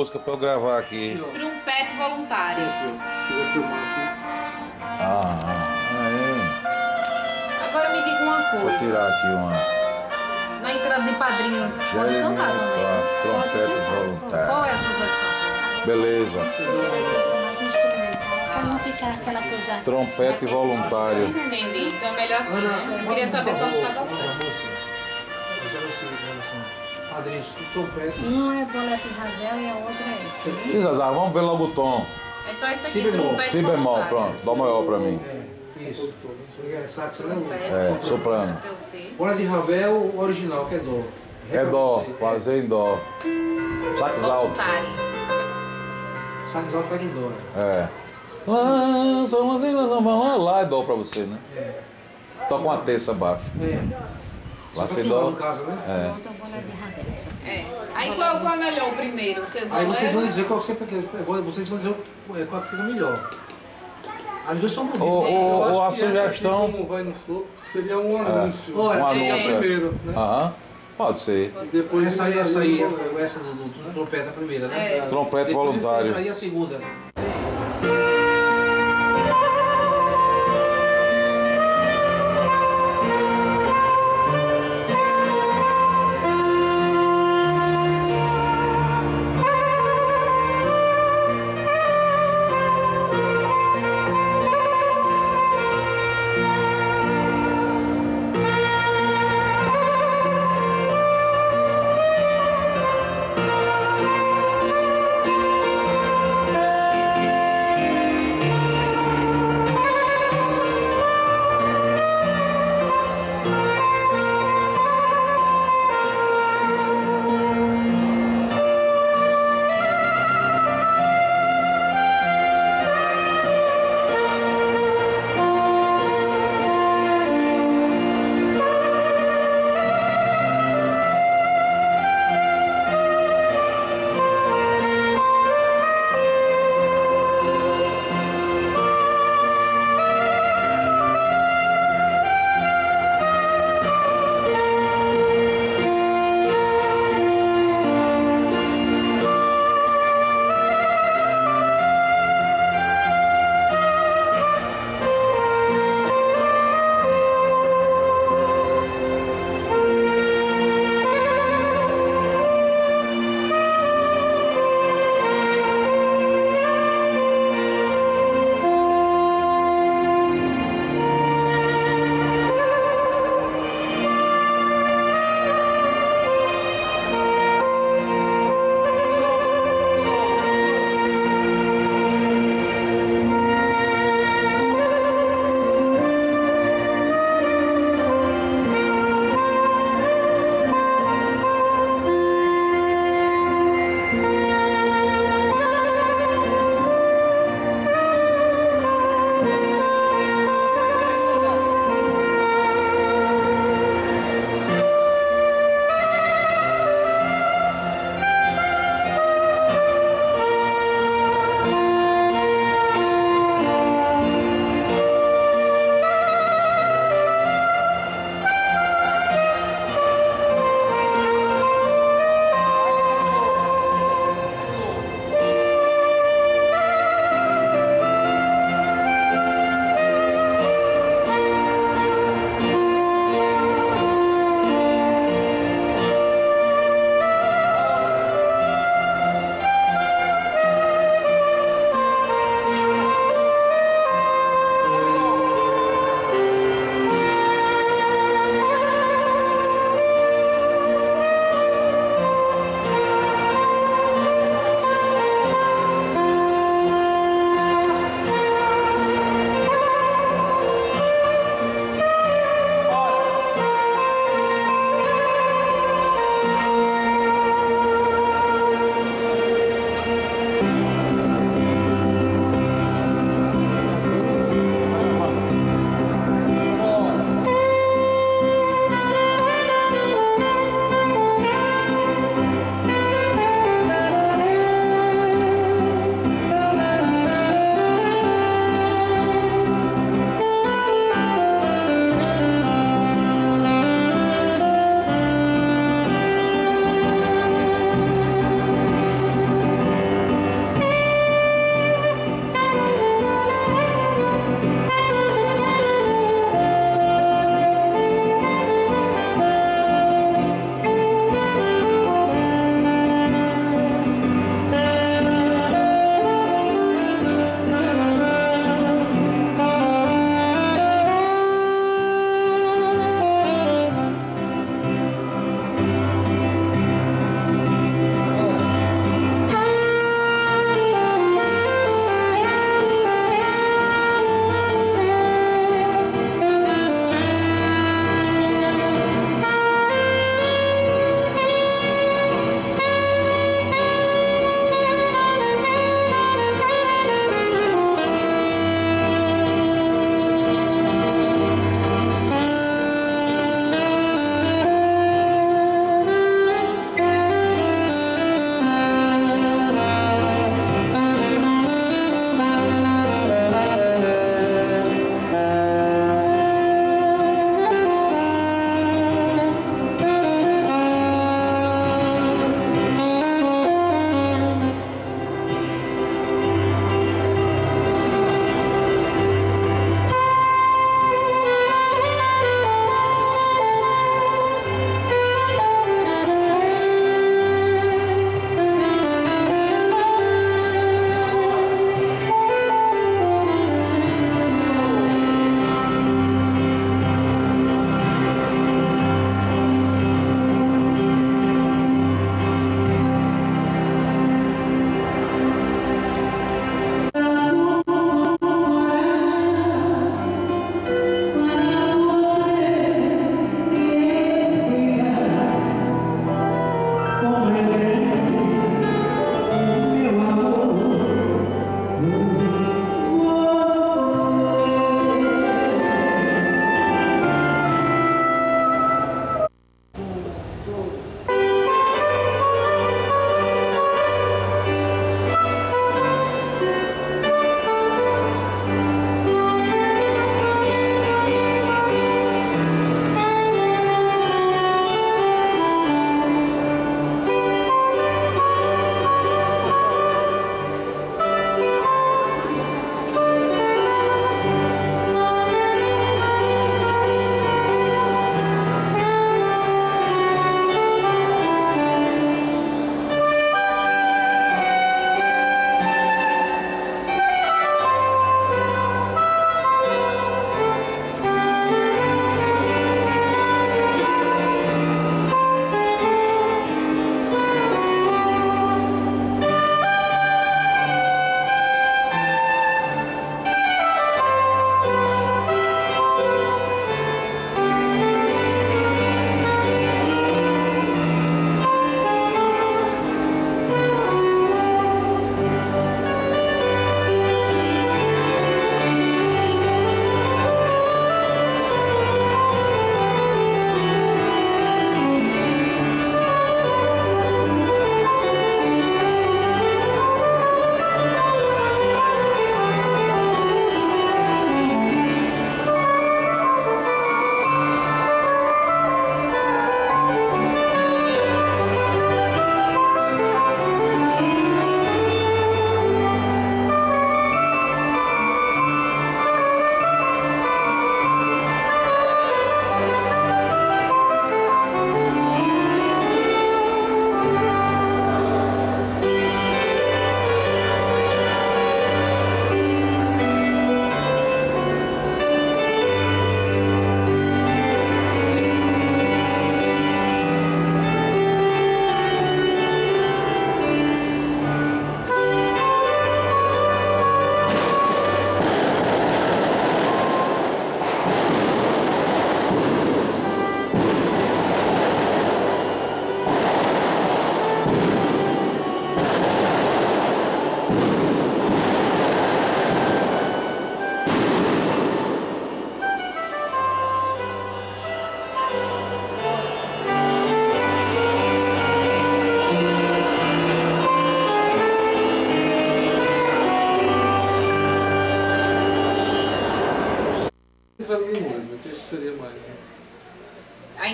música pra eu gravar aqui. Trompete voluntário. Se quiser filmar aqui. Ah, aí. Agora me diga uma Vou coisa. tirar aqui uma. Na entrada de padrinhos, pode Jeremias cantar também. Trompete Qual voluntário. é a sugestão? Beleza. Mais instrumental, pra não ficar aquela coisa. Trompete voluntário. Entendi. Então é melhor assim, né? Queria saber só se estava certo. Padrinhos, trompete. Um é boleto de Ravel e a outra é esse. Sim, Zazar, vamos ver logo o tom. É só isso Si aqui, bemol. trompete Si bemol, pronto. Dó maior pra mim. É, isso. É saxo, né? É, soprano. Bola de Ravel, original, que é dó. É dó, É. fazer em dó. Sax alto. Sax alto pega em dó. né? É. Lá, são lá, lá, lá, lá é dó pra você, né? Toca uma terça abaixo. É. Pra dó. no caso, né? É. Ravel. É. Aí qual, qual é melhor o primeiro? O seu Aí vocês vão dizer qual que você quer. Vocês vão dizer o- qual que fica melhor. As duas são bonitas. Ou, ou- ou a aqui, sugestão. como vai no sopro, seria um anúncio. Olha, Um anúncio. é. primeiro, né? Aham. Pode ser. Depois Essa aí, essa aí, bolero. essa do, do trompete, a primeira, né? É. Trompete Depois voluntário. Aí a segunda.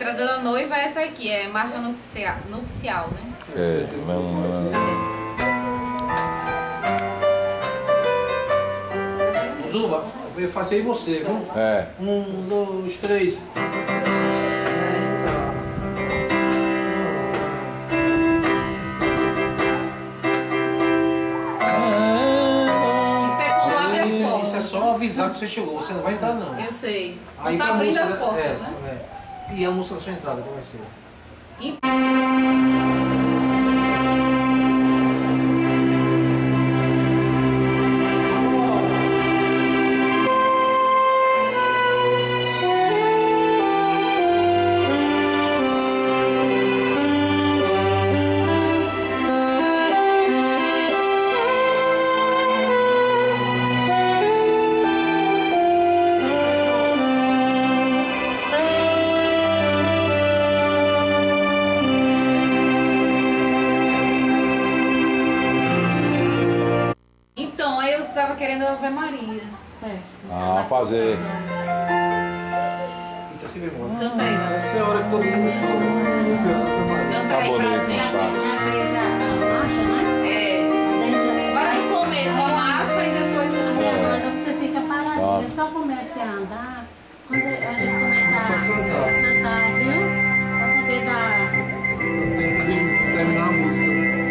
entrada da noiva é essa aqui, é marcha nupcial, nupcial né? É, é vamos lá. Duba, eu faço aí você, viu? É. Um, dois, três. É só avisar que você chegou, você não vai entrar não. Eu sei. Aí não tá abrindo música, as portas, é, né? É. E a música da sua entrada, como é que só comece a andar quando a gente começar a cantar, viu? para poder dar. Terminar a música.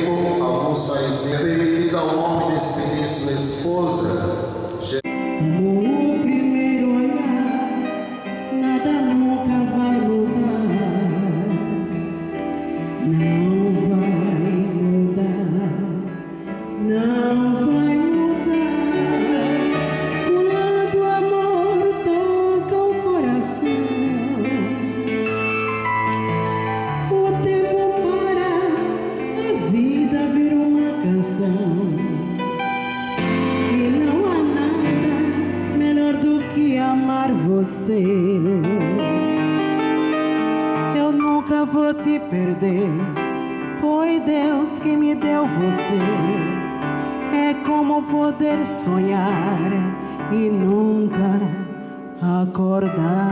tempo, alguns fazem, é permitido ao homem despedir sua esposa. poder sonhar e nunca acordar.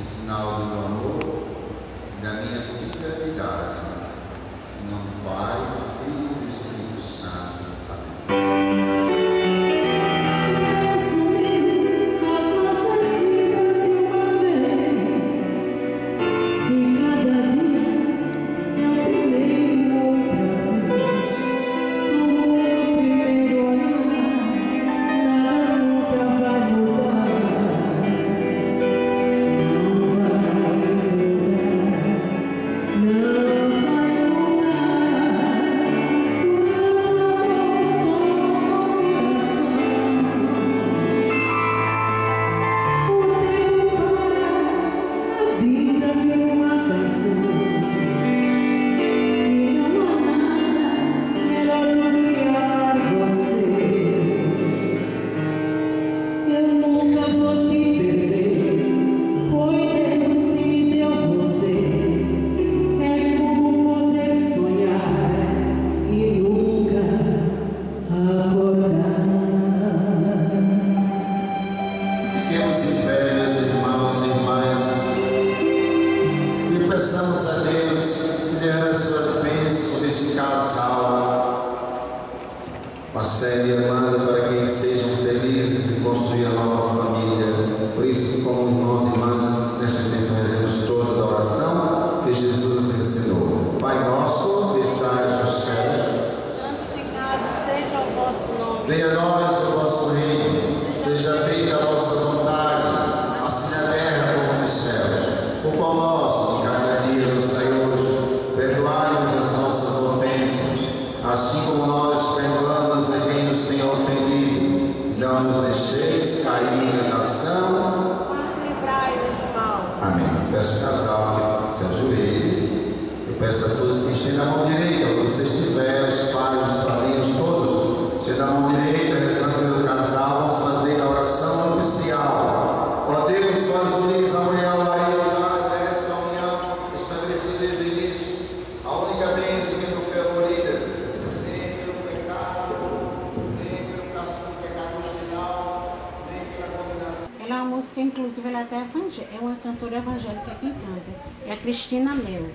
em sinal do meu amor da minha fidelidade. música, inclusive, ela é, até é uma cantora evangélica que canta. É a Cristina Mel.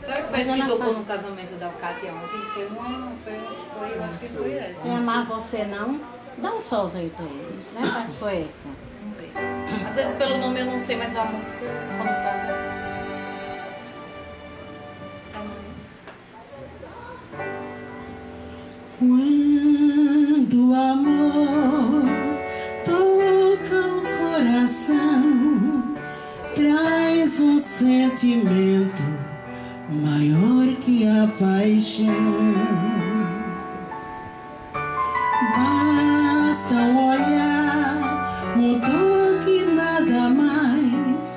Será que foi essa que tocou no casamento da Cátia ontem? Foi uma. Foi, foi, eu acho que foi essa. Se amar você não, dá um solzinho aí eles né? Mas foi essa. Às vezes pelo nome eu não sei, mas a música, quando toca. Tá, né? Quando o amor sentimento maior que a paixão. Basta um olhar, um toque, nada mais,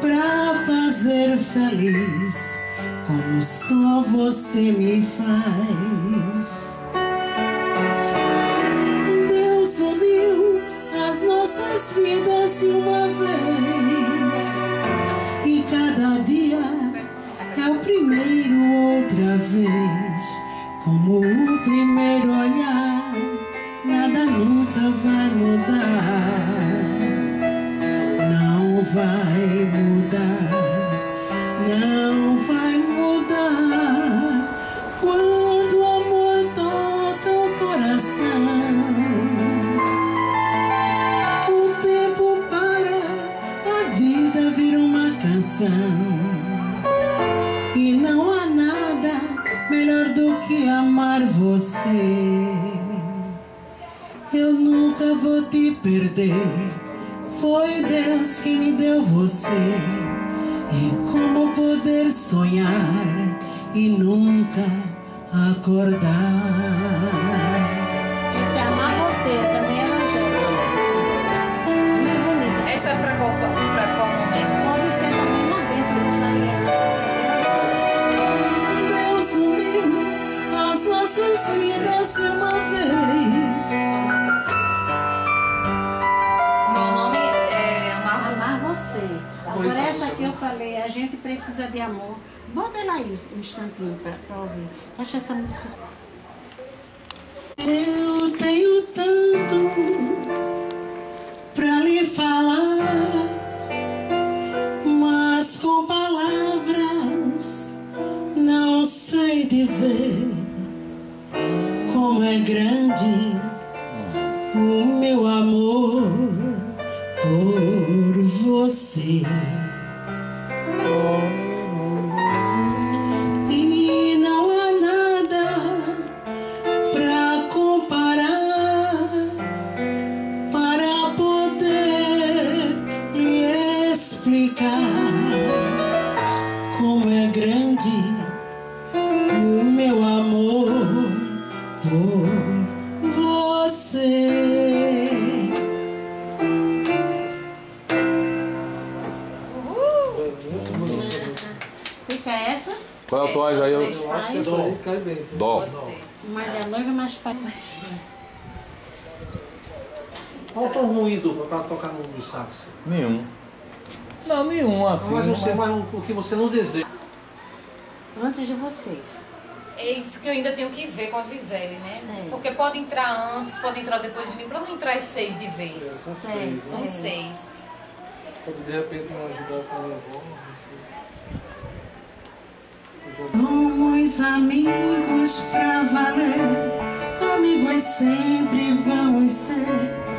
pra fazer feliz como só você me faz. Canção. E não há nada melhor do que amar você. Eu nunca vou te perder. Foi Deus que me deu você. E como poder sonhar e nunca acordar? Por isso Agora que essa eu falei, a gente precisa de amor. Bota ela aí um instantinho pra, pra ouvir. Acha essa música. Eu tenho tanto você. Fica essa, Qual é o atuais aí? Eu- Acho que essa aí cai bem. Dó. Mais da noiva, mais pai. Qual o tom ruim, dupla, pra tocar no, sax? Nenhum. Não, nenhum assim. mas você, é- mas o que você não deseja. Antes de você. É isso que eu ainda tenho que ver com a Gisele, né? Sei. Porque pode entrar antes, pode entrar depois de mim, pra não entrar as seis de vez. São Sei, seis, São né? seis. Pode de repente não ajudar com a minha voz, não sei. Somos amigos pra valer, amigos sempre vamos ser.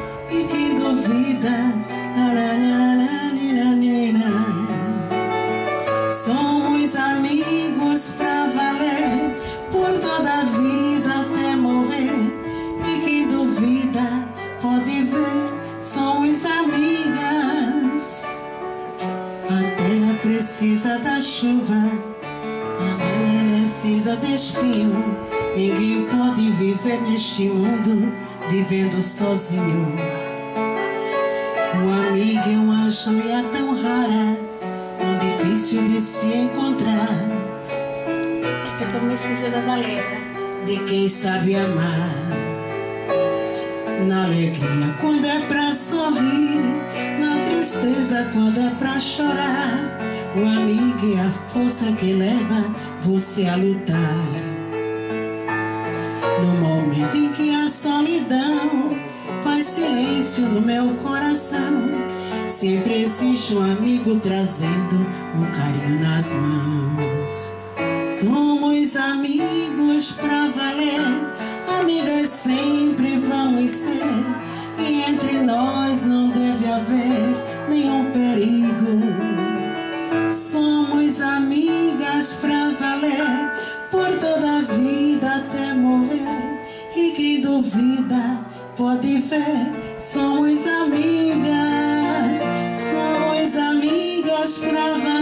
Sabe amar. Na alegria, quando é pra sorrir. Na tristeza, quando é pra chorar. O amigo é a força que leva você a lutar. No momento em que a solidão faz silêncio no meu coração, sempre existe um amigo trazendo um carinho nas mãos. Somos amigos juntos pra valer. Amigas sempre vamos ser. E entre nós não deve haver nenhum perigo. Somos amigas pra valer. Por toda a vida até morrer. E quem duvida pode ver. Somos amigas, somos amigas pra valer